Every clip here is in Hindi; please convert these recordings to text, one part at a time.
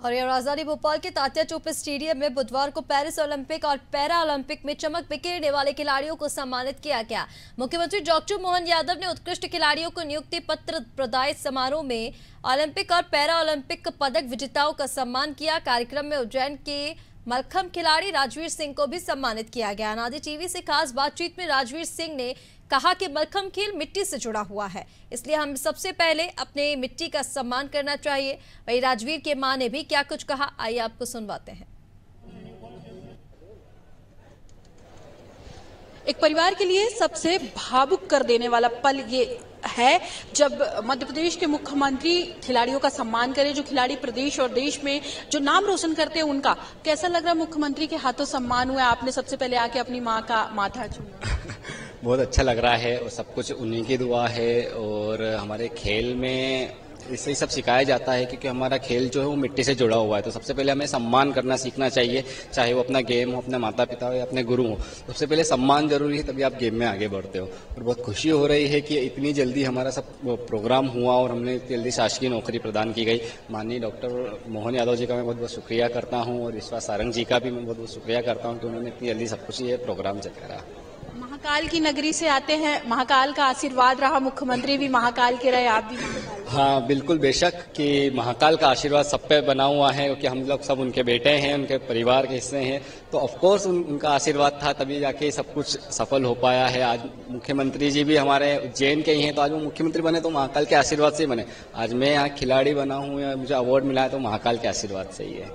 और यह राजधानी भोपाल के तात्या चोप स्टेडियम में बुधवार को पेरिस ओलंपिक और पैरा ओलंपिक में चमक बिखेरने वाले खिलाड़ियों को सम्मानित किया गया। मुख्यमंत्री डॉक्टर मोहन यादव ने उत्कृष्ट खिलाड़ियों को नियुक्ति पत्र प्रदाय समारोह में ओलंपिक और पैरा ओलंपिक पदक विजेताओं का सम्मान किया। कार्यक्रम में उज्जैन के मलखम खिलाड़ी राजवीर सिंह को भी सम्मानित किया गया। अनादि टीवी से खास बातचीत में राजवीर सिंह ने कहा कि मलखम खेल मिट्टी से जुड़ा हुआ है, इसलिए हम सबसे पहले अपने मिट्टी का सम्मान करना चाहिए। वही राजवीर के माँ ने भी क्या कुछ कहा, आइए आपको सुनवाते हैं। एक परिवार के लिए सबसे भावुक कर देने वाला पल ये है जब मध्य प्रदेश के मुख्यमंत्री खिलाड़ियों का सम्मान करें, जो खिलाड़ी प्रदेश और देश में जो नाम रोशन करते हैं उनका, कैसा लग रहा है मुख्यमंत्री के हाथों सम्मान हुआ? आपने सबसे पहले आके अपनी माँ का माथा छू बहुत अच्छा लग रहा है और सब कुछ उन्हीं की दुआ है और हमारे खेल में इससे सब सिखाया जाता है क्योंकि हमारा खेल जो है वो मिट्टी से जुड़ा हुआ है। तो सबसे पहले हमें सम्मान करना सीखना चाहिए, चाहे वो अपना गेम हो, अपने माता पिता हो या अपने गुरु हो। सबसे पहले सम्मान ज़रूरी है, तभी आप गेम में आगे बढ़ते हो। और बहुत खुशी हो रही है कि इतनी जल्दी हमारा सब प्रोग्राम हुआ और हमने जल्दी शासकीय नौकरी प्रदान की गई। माननीय डॉक्टर मोहन यादव जी का मैं बहुत बहुत शुक्रिया करता हूँ और विश्वास सारंग जी का भी मैं बहुत बहुत शुक्रिया करता हूँ कि उन्होंने इतनी जल्दी सब कुछ ये प्रोग्राम चलाया महाकाल की नगरी से आते हैं। महाकाल का आशीर्वाद रहा। मुख्यमंत्री भी महाकाल के रहे आप भी हाँ बिल्कुल बेशक कि महाकाल का आशीर्वाद सब पे बना हुआ है क्योंकि हम लोग सब उनके बेटे हैं उनके परिवार के हिस्से हैं। तो ऑफकोर्स उन, उनका आशीर्वाद था तभी जाके सब कुछ सफल हो पाया है। आज मुख्यमंत्री जी भी हमारे उज्जैन के ही हैं तो आज वो मुख्यमंत्री बने तो महाकाल के आशीर्वाद से ही बने। आज मैं यहाँ खिलाड़ी बना हूँ मुझे अवार्ड मिला है तो महाकाल के आशीर्वाद से ही है।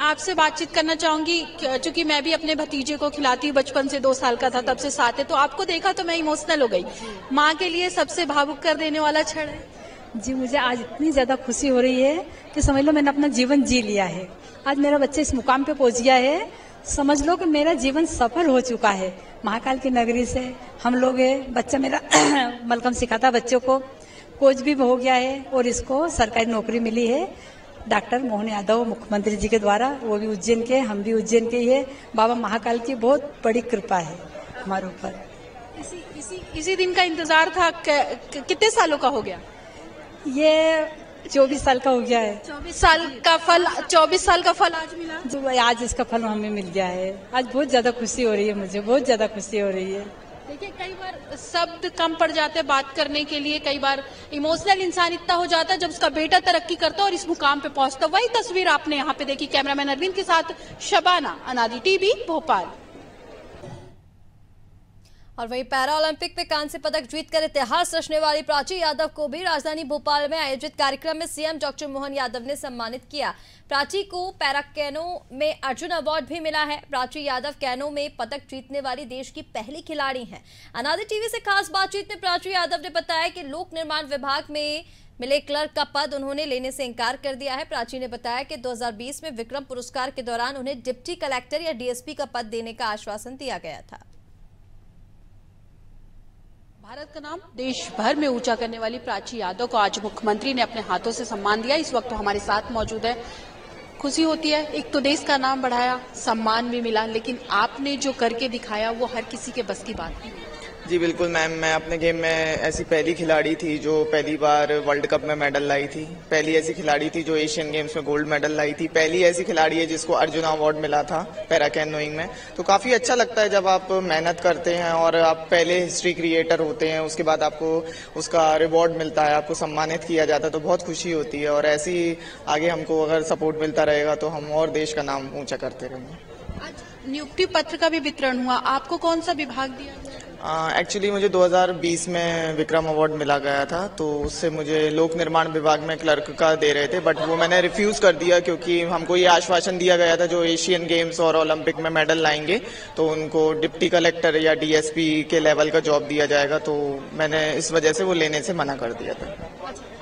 आपसे बातचीत करना चाहूँगी क्योंकि मैं भी अपने भतीजे को खिलाती हूँ, बचपन से दो साल का था, तब से साथ है तो आपको देखा तो मैं इमोशनल हो गई। माँ के लिए सबसे भावुक कर देने वाला क्षण है। जी, मुझे आज इतनी ज़्यादा खुशी हो रही है कि समझ लो मैंने अपना जीवन जी लिया है। आज मेरा बच्चा इस मुकाम पे पहुँच गया है। समझ लो कि मेरा जीवन सफल हो चुका है। महाकाल की नगरी से हम लोग है। बच्चा मेरा मलकम सिखाता बच्चों को। कोच भी हो गया है और इसको सरकारी नौकरी मिली है। डॉक्टर मोहन यादव मुख्यमंत्री जी के द्वारा वो भी उज्जैन के हम भी उज्जैन के ही है। बाबा महाकाल की बहुत बड़ी कृपा है हमारे ऊपर। इसी इसी इसी दिन का इंतज़ार था कितने सालों का हो गया? ये चौबीस साल का हो गया है। चौबीस साल का फल चौबीस साल का फल आज मिला? जो आज इसका फल हमें मिल गया है। आज बहुत ज़्यादा खुशी हो रही है मुझे बहुत ज़्यादा खुशी हो रही है। देखिए, कई बार शब्द कम पड़ जाते हैं बात करने के लिए, कई बार इमोशनल इंसान इतना हो जाता है जब उसका बेटा तरक्की करता है और इस मुकाम पे पहुँचता वही तस्वीर आपने यहाँ पे देखी, कैमरामैन अरविंद के साथ शबाना, अनादि टीवी, भोपाल। और वहीं पैरा ओलंपिक में कांस्य पदक जीतकर इतिहास रचने वाली प्राची यादव को भी राजधानी भोपाल में आयोजित कार्यक्रम में सीएम डॉक्टर मोहन यादव ने सम्मानित किया। प्राची को पैरा कैनो में अर्जुन अवार्ड भी मिला है। प्राची यादव कैनो में पदक जीतने वाली देश की पहली खिलाड़ी हैं। अनादि टीवी से खास बातचीत में प्राची यादव ने बताया कि लोक निर्माण विभाग में मिले क्लर्क का पद उन्होंने लेने से इनकार कर दिया है। प्राची ने बताया कि 2020 में विक्रम पुरस्कार के दौरान उन्हें डिप्टी कलेक्टर या डीएसपी का पद देने का आश्वासन दिया गया था। भारत का नाम देश भर में ऊँचा करने वाली प्राची यादव को आज मुख्यमंत्री ने अपने हाथों से सम्मान दिया। इस वक्त हमारे साथ मौजूद है। खुशी होती है, एक तो देश का नाम बढ़ाया, सम्मान भी मिला, लेकिन आपने जो करके दिखाया, वो हर किसी के बस की बात नहीं। जी, बिल्कुल मैम, मैं अपने गेम में ऐसी पहली खिलाड़ी थी जो पहली बार वर्ल्ड कप में मेडल लाई थी। पहली ऐसी खिलाड़ी थी जो एशियन गेम्स में गोल्ड मेडल लाई थी। पहली ऐसी खिलाड़ी है जिसको अर्जुन अवार्ड मिला था पैरा कैनोइंग में। तो काफ़ी अच्छा लगता है जब आप मेहनत करते हैं और आप पहले हिस्ट्री क्रिएटर होते हैं, उसके बाद आपको उसका रिवॉर्ड मिलता है, आपको सम्मानित किया जाता है तो बहुत खुशी होती है। और ऐसी आगे हमको अगर सपोर्ट मिलता रहेगा तो हम और देश का नाम ऊँचा करते रहेंगे। नियुक्ति पत्र का भी वितरण हुआ। आपको कौन सा विभाग दिया एक्चुअली मुझे 2020 में विक्रम अवार्ड मिला गया था तो उससे मुझे लोक निर्माण विभाग में क्लर्क का दे रहे थे बट वो मैंने रिफ्यूज कर दिया क्योंकि हमको ये आश्वासन दिया गया था जो एशियन गेम्स और ओलंपिक में मेडल लाएँगे तो उनको डिप्टी कलेक्टर या डीएसपी के लेवल का जॉब दिया जाएगा तो मैंने इस वजह से वो लेने से मना कर दिया था।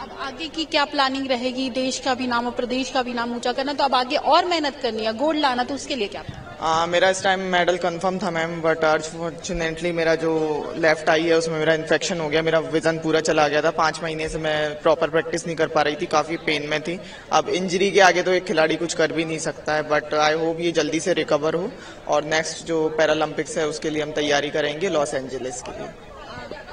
अब आगे की क्या प्लानिंग रहेगी? देश का भी नाम और प्रदेश का भी नाम ऊँचा करना तो अब आगे और मेहनत करनी है गोल्ड लाना तो उसके लिए क्या आ, मेरा इस टाइम मेडल कंफर्म था मैम बट अनफॉर्चुनेटली मेरा जो लेफ़्ट आई है उसमें मेरा इन्फेक्शन हो गया मेरा विजन पूरा चला गया था। पाँच महीने से मैं प्रॉपर प्रैक्टिस नहीं कर पा रही थी काफ़ी पेन में थी। अब इंजरी के आगे तो एक खिलाड़ी कुछ कर भी नहीं सकता है बट आई होप ये जल्दी से रिकवर हो और नेक्स्ट जो पैरालंपिक्स है उसके लिए हम तैयारी करेंगे लॉस एंजलिस के लिए।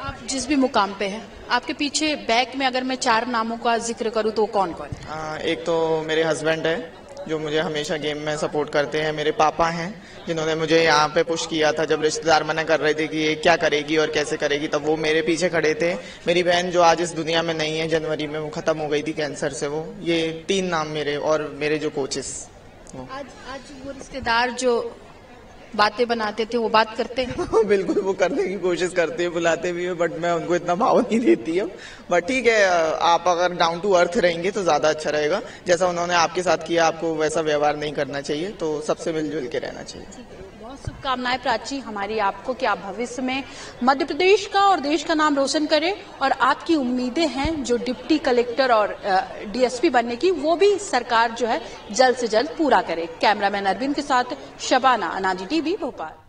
आप जिस भी मुकाम पे हैं आपके पीछे बैक में अगर मैं चार नामों का ज़िक्र करूँ तो कौन कौन है आ, एक तो मेरे हस्बैंड है जो मुझे हमेशा गेम में सपोर्ट करते हैं, मेरे पापा हैं, जिन्होंने मुझे यहाँ पे पुश किया था जब रिश्तेदार मना कर रहे थे कि ये क्या करेगी और कैसे करेगी, तब वो मेरे पीछे खड़े थे। मेरी बहन जो आज इस दुनिया में नहीं है, जनवरी में वो खत्म हो गई थी कैंसर से वो। ये तीन नाम मेरे और मेरे जो कोचेस आज आज वो रिश्तेदार जो बातें बनाते थे वो बात करते हैं। बिल्कुल वो करने की कोशिश करते हैं बुलाते भी है बट मैं उनको इतना भाव नहीं देती हूँ। बट ठीक है आप अगर डाउन टू अर्थ रहेंगे तो ज़्यादा अच्छा रहेगा। जैसा उन्होंने आपके साथ किया आपको वैसा व्यवहार नहीं करना चाहिए तो सबसे मिलजुल के रहना चाहिए। बहुत शुभकामनाएँ प्राची हमारी आपको कि आप भविष्य में मध्य प्रदेश का और देश का नाम रोशन करें और आपकी उम्मीदें हैं जो डिप्टी कलेक्टर और डीएसपी बनने की, वो भी सरकार जो है जल्द से जल्द पूरा करे। कैमरामैन अरविंद के साथ शबाना, अनाजी टीवी, भोपाल।